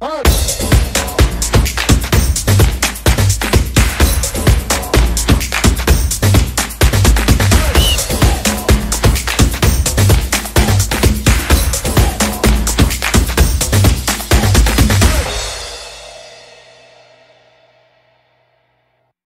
Hey!